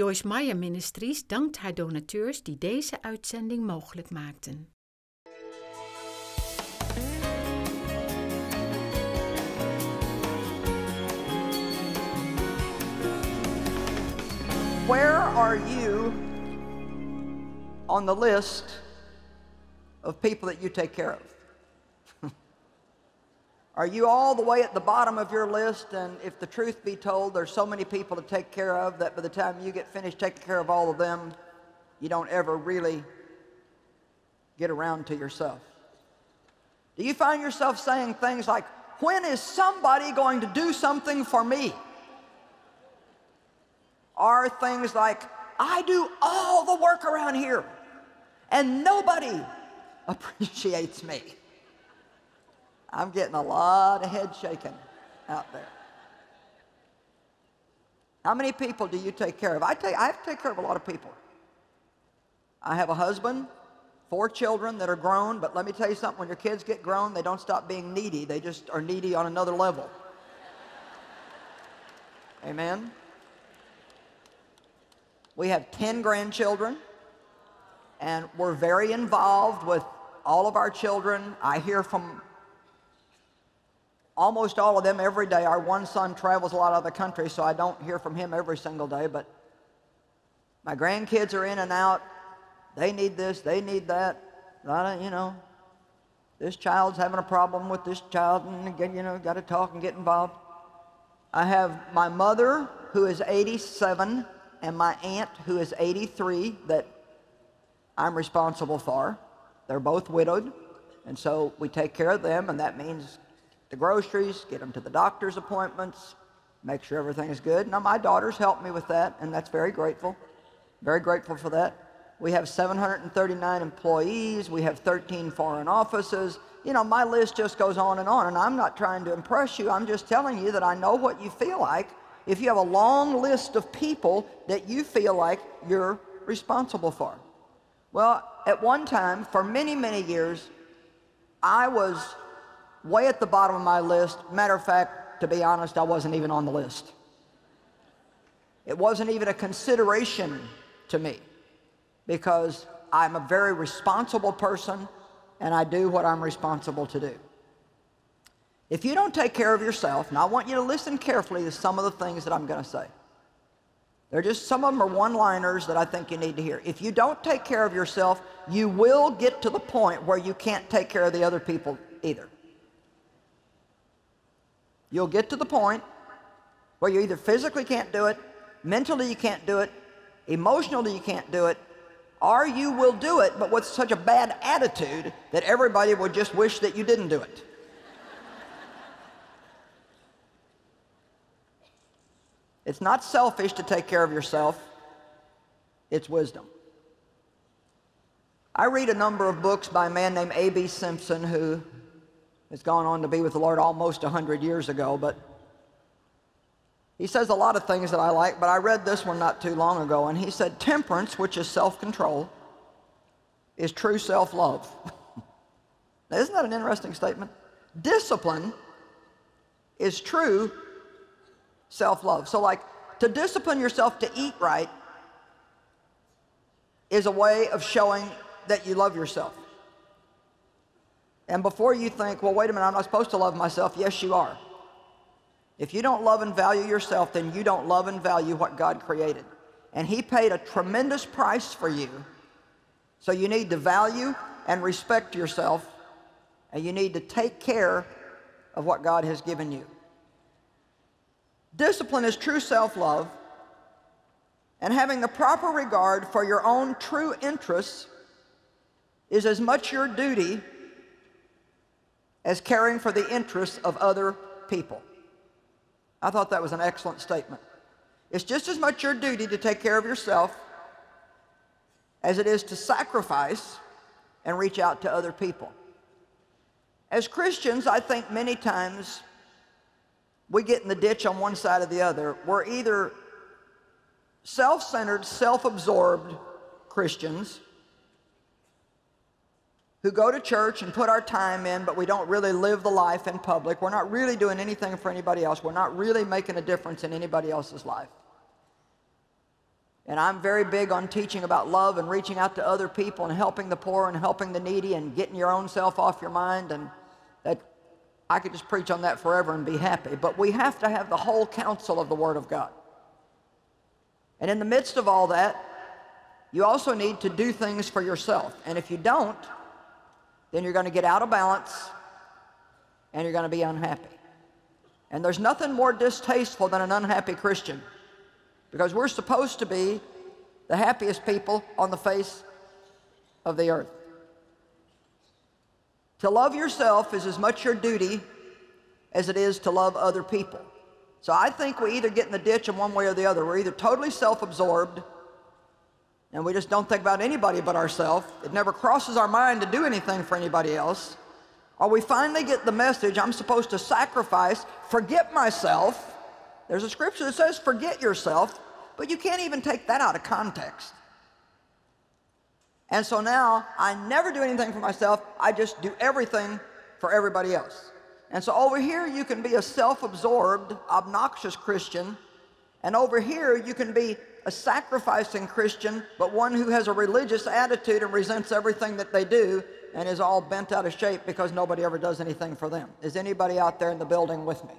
Joyce Meyer Ministries dankt haar donateurs die deze uitzending mogelijk maakten. Where are you on the list of people that you take care of? Are you all the way at the bottom of your list? And if the truth be told, there's so many people to take care of that by the time you get finished taking care of all of them, you don't ever really get around to yourself. Do you find yourself saying things like, when is somebody going to do something for me? are things like, I do all the work around here, and nobody appreciates me. I'm getting a lot of head shaking out there. How many people do you take care of? I, take, I have to take care of a lot of people. I have a husband, four children that are grown, but let me tell you something, when your kids get grown, they don't stop being needy. They just are needy on another level. Amen? We have 10 grandchildren, and we're very involved with all of our children. I hear from almost all of them every day. Our one son travels a lot of the country, so I don't hear from him every single day, but my grandkids are in and out. They need this, they need that. You know, this child's having a problem with this child, and again, you know, got to talk and get involved. I have my mother, who is 87, and my aunt, who is 83, that I'm responsible for. They're both widowed, and so we take care of them, and that means the groceries, get them to the doctor's appointments, make sure everything is good. Now, my daughters help me with that, and that's very grateful. Very grateful for that. We have 739 employees. We have 13 foreign offices. You know, my list just goes on and on, and I'm not trying to impress you. I'm just telling you that I know what you feel like if you have a long list of people that you feel like you're responsible for. Well, at one time, for many, many years, I was way at the bottom of my list. Matter of fact, to be honest, I wasn't even on the list. It wasn't even a consideration to me because I'm a very responsible person and I do what I'm responsible to do. If you don't take care of yourself, and I want you to listen carefully to some of the things that I'm going to say. They're just, some of them are one-liners that I think you need to hear. If you don't take care of yourself, you will get to the point where you can't take care of the other people either. You'll get to the point where you either physically can't do it, mentally you can't do it, emotionally you can't do it, or you will do it, but with such a bad attitude that everybody will just wish that you didn't do it. It's not selfish to take care of yourself. It's wisdom. I read a number of books by a man named A.B. Simpson who has gone on to be with the Lord almost 100 years ago, but he says a lot of things that I like, but I read this one not too long ago, and he said, temperance, which is self-control, is true self-love. isn't that an interesting statement? Discipline is true self-love. So like to discipline yourself to eat right is a way of showing that you love yourself. And before you think, well, wait a minute, I'm not supposed to love myself. Yes, you are. If you don't love and value yourself, then you don't love and value what God created. And he paid a tremendous price for you. So you need to value and respect yourself. And you need to take care of what God has given you. Discipline is true self-love and having the proper regard for your own true interests is as much your duty as caring for the interests of other people. I thought that was an excellent statement. It's just as much your duty to take care of yourself as it is to sacrifice and reach out to other people. As Christians, I think many times we get in the ditch on one side or the other. We're either self-centered, self-absorbed Christians who go to church and put our time in, but we don't really live the life in public. We're not really doing anything for anybody else. We're not really making a difference in anybody else's life. And I'm very big on teaching about love and reaching out to other people and helping the poor and helping the needy and getting your own self off your mind. And that I could just preach on that forever and be happy. But we have to have the whole counsel of the Word of God. And in the midst of all that, you also need to do things for yourself. And if you don't, then you're going to get out of balance and you're going to be unhappy. And there's nothing more distasteful than an unhappy Christian because we're supposed to be the happiest people on the face of the earth. To love yourself is as much your duty as it is to love other people. So I think we either get in the ditch in one way or the other. We're either totally self-absorbed and we just don't think about anybody but ourselves. It never crosses our mind to do anything for anybody else. Or we finally get the message, I'm supposed to sacrifice, forget myself. There's a scripture that says forget yourself, but you can't even take that out of context. And so now I never do anything for myself. I just do everything for everybody else. And so over here you can be a self-absorbed, obnoxious Christian. And over here you can be a sacrificing Christian, but one who has a religious attitude and resents everything that they do and is all bent out of shape because nobody ever does anything for them. Is anybody out there in the building with me?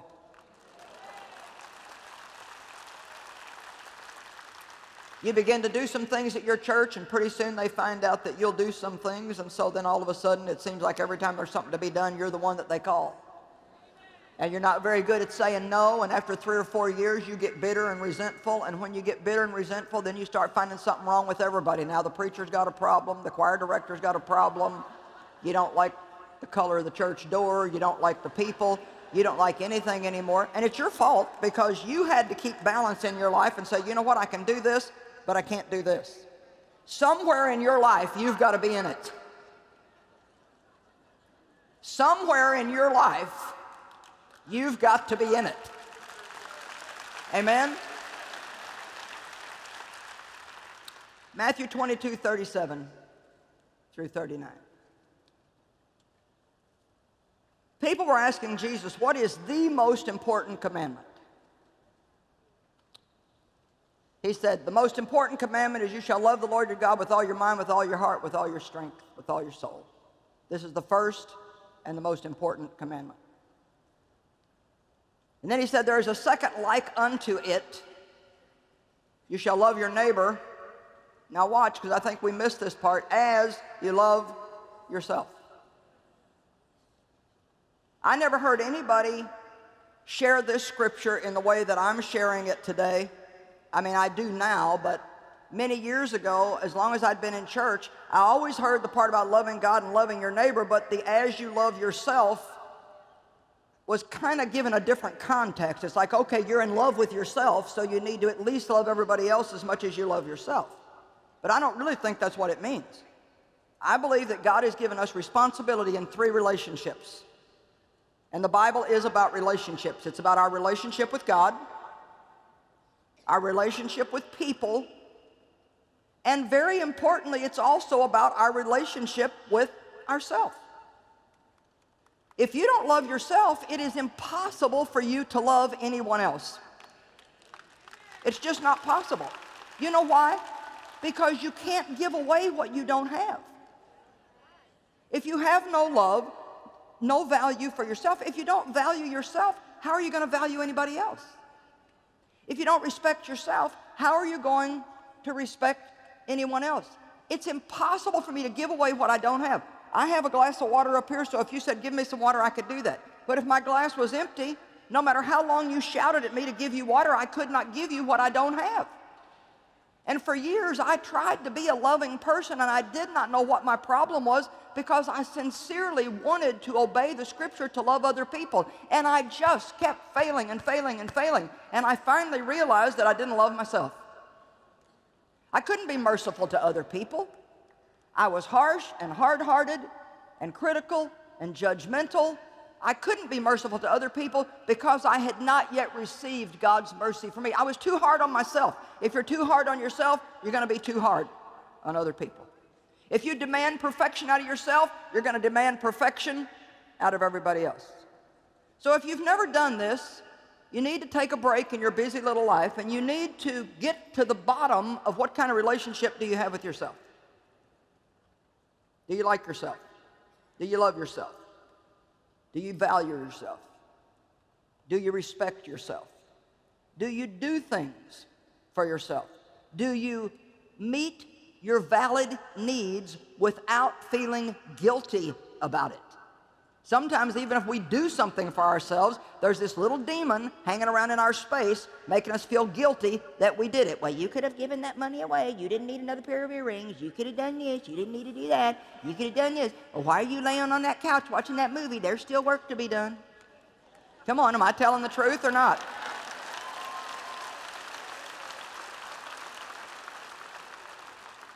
You begin to do some things at your church, and pretty soon they find out that you'll do some things, and so then all of a sudden it seems like every time there's something to be done, you're the one that they call and you're not very good at saying no, and after three or four years, you get bitter and resentful, and when you get bitter and resentful, then you start finding something wrong with everybody. Now the preacher's got a problem, the choir director's got a problem, you don't like the color of the church door, you don't like the people, you don't like anything anymore, and it's your fault because you had to keep balance in your life and say, you know what, I can do this, but I can't do this. Somewhere in your life, you've got to be in it. Somewhere in your life, You've got to be in it. Amen? Matthew 22, 37 through 39. People were asking Jesus, what is the most important commandment? He said, the most important commandment is you shall love the Lord your God with all your mind, with all your heart, with all your strength, with all your soul. This is the first and the most important commandment. And then he said, There is a second like unto it. You shall love your neighbor. Now watch, because I think we missed this part, as you love yourself. I never heard anybody share this scripture in the way that I'm sharing it today. I mean, I do now, but many years ago, as long as I'd been in church, I always heard the part about loving God and loving your neighbor, but the as you love yourself was kind of given a different context. It's like, okay, you're in love with yourself, so you need to at least love everybody else as much as you love yourself. But I don't really think that's what it means. I believe that God has given us responsibility in three relationships. And the Bible is about relationships. It's about our relationship with God, our relationship with people, and very importantly, it's also about our relationship with ourselves. If you don't love yourself, it is impossible for you to love anyone else. It's just not possible. You know why? Because you can't give away what you don't have. If you have no love, no value for yourself, if you don't value yourself, how are you going to value anybody else? If you don't respect yourself, how are you going to respect anyone else? It's impossible for me to give away what I don't have. I have a glass of water up here, so if you said, give me some water, I could do that. But if my glass was empty, no matter how long you shouted at me to give you water, I could not give you what I don't have. And for years, I tried to be a loving person, and I did not know what my problem was because I sincerely wanted to obey the scripture to love other people. And I just kept failing and failing and failing. And I finally realized that I didn't love myself. I couldn't be merciful to other people. I was harsh and hard-hearted and critical and judgmental. I couldn't be merciful to other people because I had not yet received God's mercy for me. I was too hard on myself. If you're too hard on yourself, you're going to be too hard on other people. If you demand perfection out of yourself, you're going to demand perfection out of everybody else. So if you've never done this, you need to take a break in your busy little life and you need to get to the bottom of what kind of relationship do you have with yourself. Do you like yourself? Do you love yourself? Do you value yourself? Do you respect yourself? Do you do things for yourself? Do you meet your valid needs without feeling guilty about it? Sometimes, even if we do something for ourselves, there's this little demon hanging around in our space making us feel guilty that we did it. Well, you could have given that money away. You didn't need another pair of earrings. You could have done this. You didn't need to do that. You could have done this. Well, why are you laying on that couch watching that movie? There's still work to be done. Come on, am I telling the truth or not?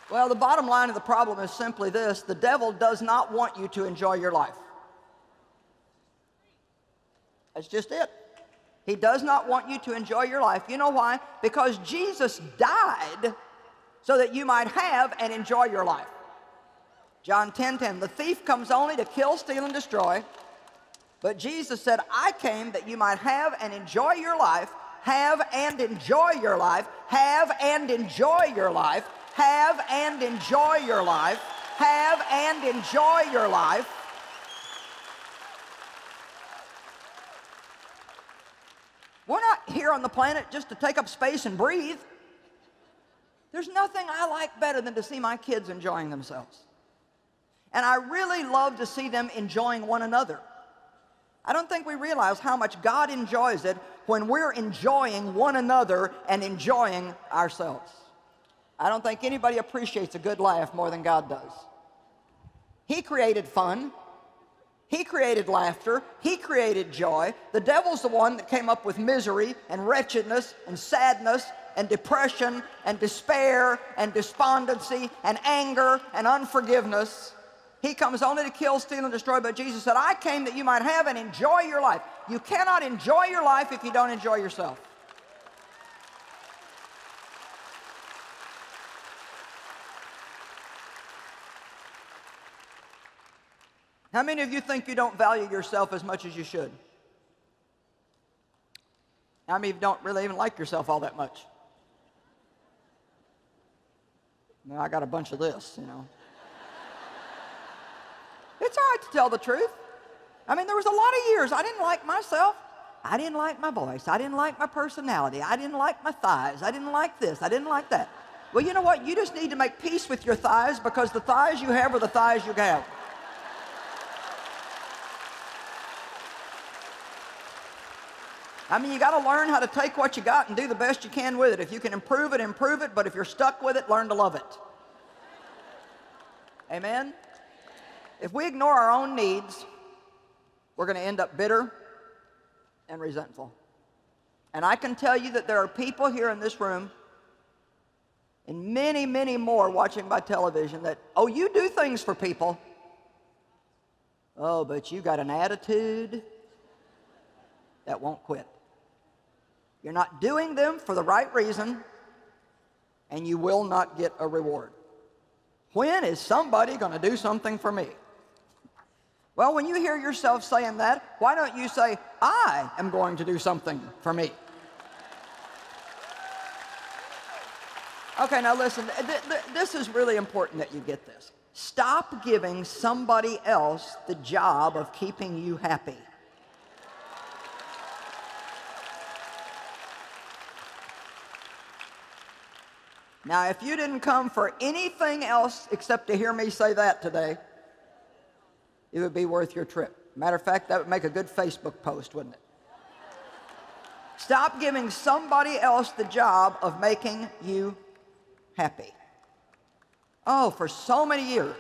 Well, the bottom line of the problem is simply this the devil does not want you to enjoy your life. That's just it. He does not want you to enjoy your life. You know why? Because Jesus died so that you might have and enjoy your life. John 10 10, the thief comes only to kill, steal, and destroy. But Jesus said, I came that you might have and enjoy your life, have and enjoy your life, have and enjoy your life, have and enjoy your life, have and enjoy your life. We're not here on the planet just to take up space and breathe. There's nothing I like better than to see my kids enjoying themselves. And I really love to see them enjoying one another. I don't think we realize how much God enjoys it when we're enjoying one another and enjoying ourselves. I don't think anybody appreciates a good laugh more than God does. He created fun. He created laughter. He created joy. The devil's the one that came up with misery and wretchedness and sadness and depression and despair and despondency and anger and unforgiveness. He comes only to kill, steal, and destroy. But Jesus said, I came that you might have and enjoy your life. You cannot enjoy your life if you don't enjoy yourself. How many of you think you don't value yourself as much as you should? How many of you don't really even like yourself all that much? Now, I got a bunch of this, you know. it's all right to tell the truth. I mean, there was a lot of years I didn't like myself. I didn't like my voice. I didn't like my personality. I didn't like my thighs. I didn't like this. I didn't like that. Well, you know what? You just need to make peace with your thighs because the thighs you have are the thighs you have. I mean, you got to learn how to take what you got and do the best you can with it. If you can improve it, improve it. But if you're stuck with it, learn to love it. Amen? If we ignore our own needs, we're going to end up bitter and resentful. And I can tell you that there are people here in this room and many, many more watching by television that, oh, you do things for people. Oh, but you got an attitude that won't quit. You're not doing them for the right reason, and you will not get a reward. When is somebody going to do something for me? Well, when you hear yourself saying that, why don't you say, I am going to do something for me? Okay, now listen, th th this is really important that you get this. Stop giving somebody else the job of keeping you happy. Now, if you didn't come for anything else except to hear me say that today, it would be worth your trip. Matter of fact, that would make a good Facebook post, wouldn't it? Stop giving somebody else the job of making you happy. Oh, for so many years,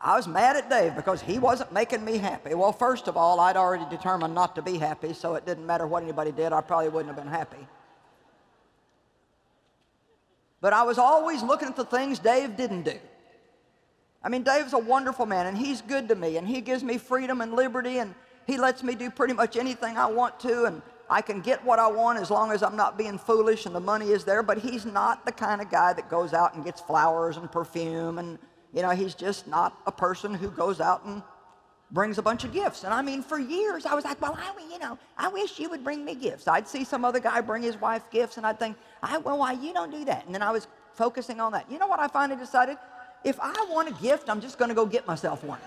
I was mad at Dave because he wasn't making me happy. Well, first of all, I'd already determined not to be happy, so it didn't matter what anybody did, I probably wouldn't have been happy. But I was always looking at the things Dave didn't do. I mean, Dave's a wonderful man, and he's good to me, and he gives me freedom and liberty, and he lets me do pretty much anything I want to, and I can get what I want as long as I'm not being foolish and the money is there, but he's not the kind of guy that goes out and gets flowers and perfume, and, you know, he's just not a person who goes out and brings a bunch of gifts. And I mean, for years, I was like, well, I, you know, I wish you would bring me gifts. I'd see some other guy bring his wife gifts, and I'd think, I, well, why you don't do that? And then I was focusing on that. You know what I finally decided? If I want a gift, I'm just going to go get myself one.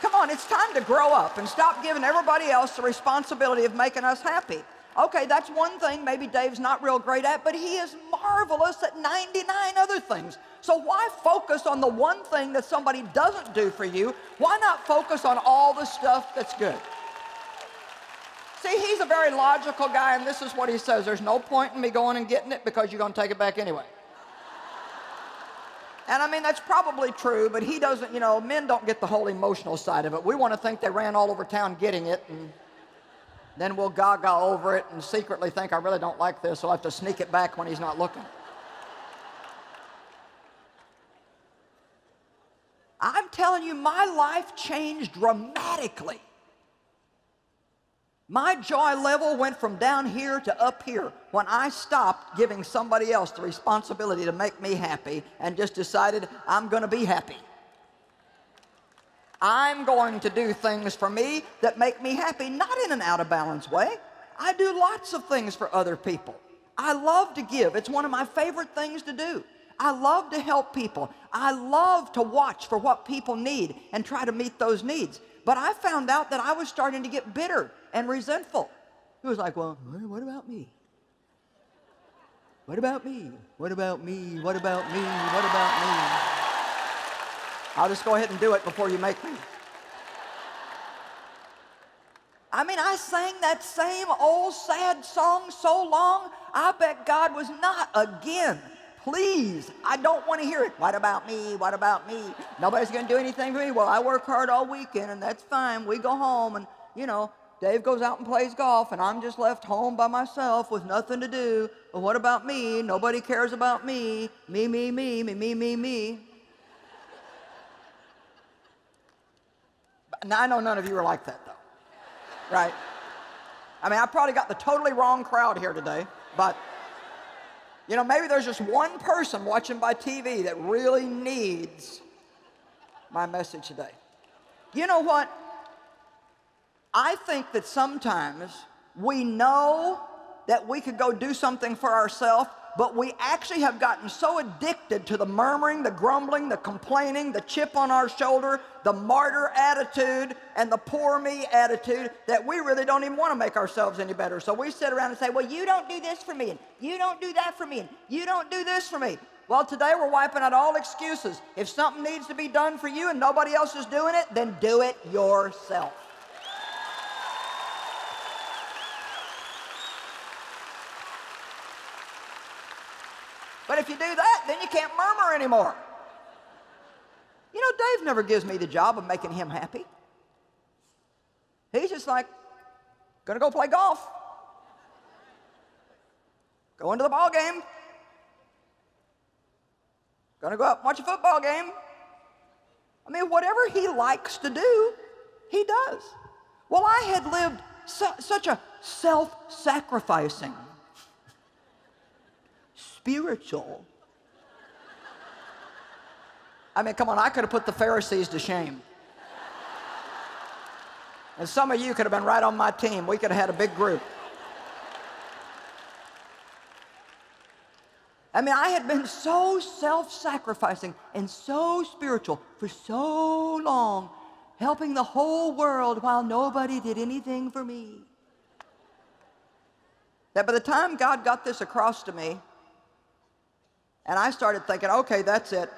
Come on, it's time to grow up and stop giving everybody else the responsibility of making us happy. Okay, that's one thing maybe Dave's not real great at, but he is marvelous at 99 other things. So why focus on the one thing that somebody doesn't do for you? Why not focus on all the stuff that's good? See, he's a very logical guy, and this is what he says. There's no point in me going and getting it because you're going to take it back anyway. And I mean, that's probably true, but he doesn't, you know, men don't get the whole emotional side of it. We want to think they ran all over town getting it, and then we'll gaga over it and secretly think, I really don't like this, so I'll have to sneak it back when he's not looking. I'm telling you, my life changed dramatically. My joy level went from down here to up here when I stopped giving somebody else the responsibility to make me happy and just decided I'm going to be happy. I'm going to do things for me that make me happy, not in an out of balance way. I do lots of things for other people. I love to give. It's one of my favorite things to do. I love to help people. I love to watch for what people need and try to meet those needs. But I found out that I was starting to get bitter and resentful. It was like, well, what about me? What about me? What about me? What about me? What about me? I'll just go ahead and do it before you make me. I mean, I sang that same old sad song so long, I bet God was not again. Please, I don't want to hear it. What about me? What about me? Nobody's going to do anything for me. Well, I work hard all weekend, and that's fine. We go home, and, you know, Dave goes out and plays golf, and I'm just left home by myself with nothing to do. Well, what about me? Nobody cares about me. Me, me, me, me, me, me, me. Now, I know none of you are like that, though, right? I mean, I probably got the totally wrong crowd here today, but, you know, maybe there's just one person watching by TV that really needs my message today. You know what? I think that sometimes we know that we could go do something for ourselves but we actually have gotten so addicted to the murmuring, the grumbling, the complaining, the chip on our shoulder, the martyr attitude, and the poor me attitude that we really don't even want to make ourselves any better. So we sit around and say, Well, you don't do this for me, and you don't do that for me, and you don't do this for me. Well, today we're wiping out all excuses. If something needs to be done for you and nobody else is doing it, then do it yourself. But if you do that, then you can't murmur anymore. You know, Dave never gives me the job of making him happy. He's just like, gonna go play golf. Going to the ball game. Gonna go out watch a football game. I mean, whatever he likes to do, he does. Well, I had lived su such a self sacrificing, spiritual. I mean, come on, I could have put the Pharisees to shame. And some of you could have been right on my team. We could have had a big group. I mean, I had been so self sacrificing and so spiritual for so long, helping the whole world while nobody did anything for me. That by the time God got this across to me, and I started thinking, okay, that's it.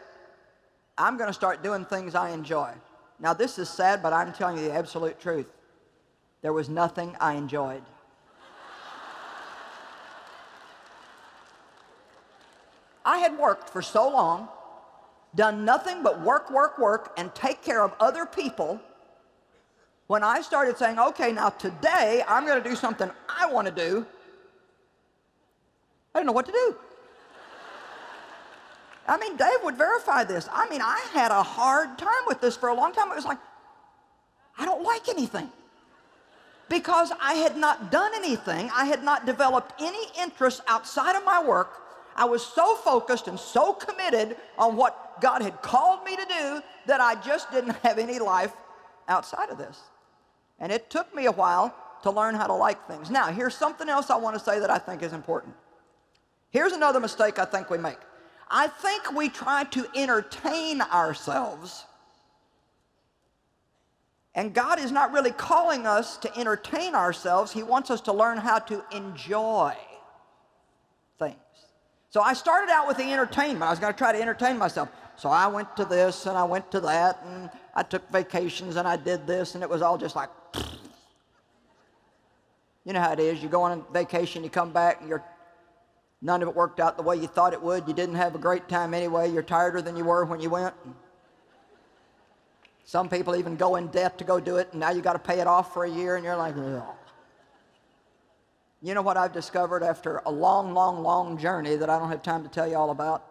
I'm going to start doing things I enjoy. Now, this is sad, but I'm telling you the absolute truth. There was nothing I enjoyed. I had worked for so long, done nothing but work, work, work, and take care of other people. When I started saying, okay, now today I'm going to do something I want to do, I didn't know what to do. I mean, Dave would verify this. I mean, I had a hard time with this for a long time. It was like, I don't like anything. Because I had not done anything, I had not developed any interest outside of my work, I was so focused and so committed on what God had called me to do that I just didn't have any life outside of this. And it took me a while to learn how to like things. Now, here's something else I want to say that I think is important. Here's another mistake I think we make. I think we try to entertain ourselves. And God is not really calling us to entertain ourselves. He wants us to learn how to enjoy things. So I started out with the entertainment. I was going to try to entertain myself. So I went to this and I went to that and I took vacations and I did this and it was all just like, you know how it is. You go on a vacation, you come back and you're None of it worked out the way you thought it would. You didn't have a great time anyway. You're tireder than you were when you went. Some people even go in debt to go do it, and now you got to pay it off for a year, and you're like, Ugh. You know what I've discovered after a long, long, long journey that I don't have time to tell you all about?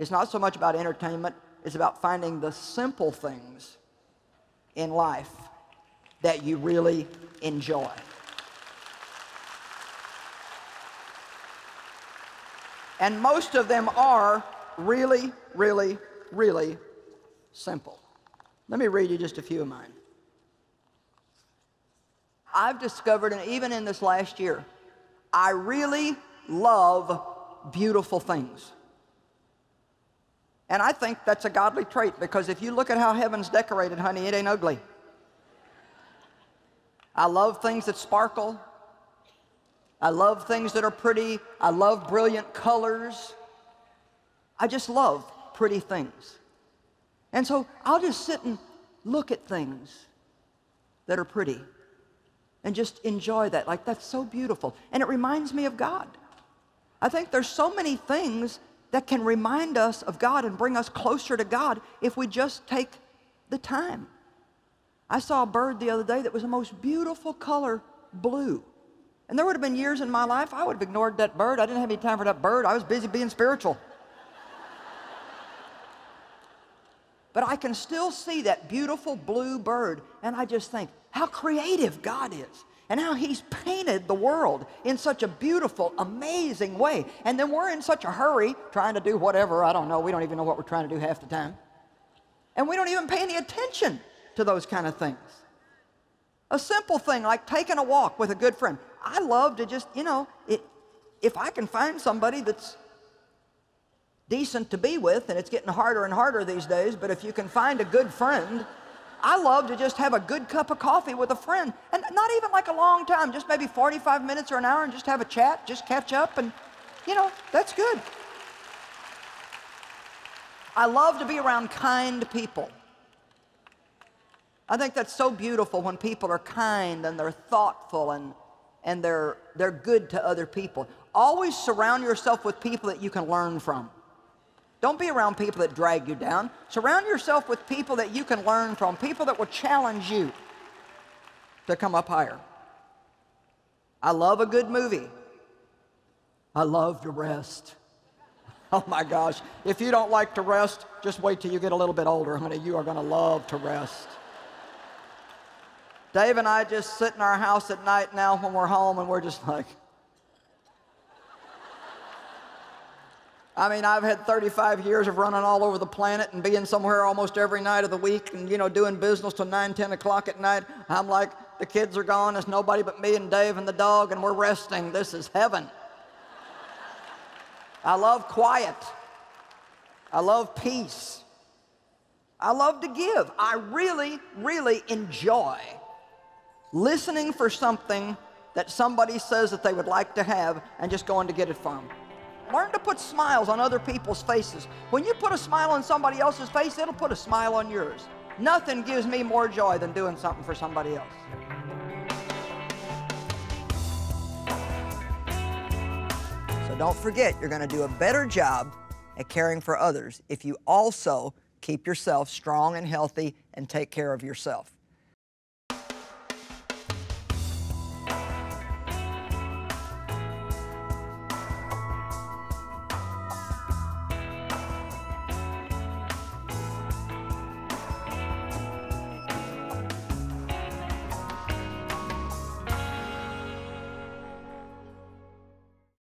It's not so much about entertainment, it's about finding the simple things in life that you really enjoy. And most of them are really, really, really simple. Let me read you just a few of mine. I've discovered, and even in this last year, I really love beautiful things. And I think that's a godly trait because if you look at how heaven's decorated, honey, it ain't ugly. I love things that sparkle. I love things that are pretty. I love brilliant colors. I just love pretty things. And so I'll just sit and look at things that are pretty and just enjoy that. Like, that's so beautiful. And it reminds me of God. I think there's so many things that can remind us of God and bring us closer to God if we just take the time. I saw a bird the other day that was the most beautiful color blue. And there would have been years in my life I would have ignored that bird. I didn't have any time for that bird. I was busy being spiritual. but I can still see that beautiful blue bird, and I just think how creative God is and how He's painted the world in such a beautiful, amazing way. And then we're in such a hurry trying to do whatever, I don't know, we don't even know what we're trying to do half the time. And we don't even pay any attention to those kind of things. A simple thing like taking a walk with a good friend. I love to just, you know, it, if I can find somebody that's decent to be with, and it's getting harder and harder these days, but if you can find a good friend, I love to just have a good cup of coffee with a friend. And not even like a long time, just maybe 45 minutes or an hour and just have a chat, just catch up, and, you know, that's good. I love to be around kind people. I think that's so beautiful when people are kind and they're thoughtful and and they're, they're good to other people. Always surround yourself with people that you can learn from. Don't be around people that drag you down. Surround yourself with people that you can learn from, people that will challenge you to come up higher. I love a good movie. I love to rest. Oh my gosh. If you don't like to rest, just wait till you get a little bit older, honey. You are going to love to rest. Dave and I just sit in our house at night now when we're home and we're just like, I mean, I've had 35 years of running all over the planet and being somewhere almost every night of the week and, you know, doing business till 9, 10 o'clock at night. I'm like, the kids are gone. There's nobody but me and Dave and the dog, and we're resting. This is heaven. I love quiet. I love peace. I love to give. I really, really enjoy listening for something that somebody says that they would like to have and just going to get it for them. Learn to put smiles on other people's faces. When you put a smile on somebody else's face, it'll put a smile on yours. Nothing gives me more joy than doing something for somebody else. So don't forget, you're going to do a better job at caring for others if you also keep yourself strong and healthy and take care of yourself.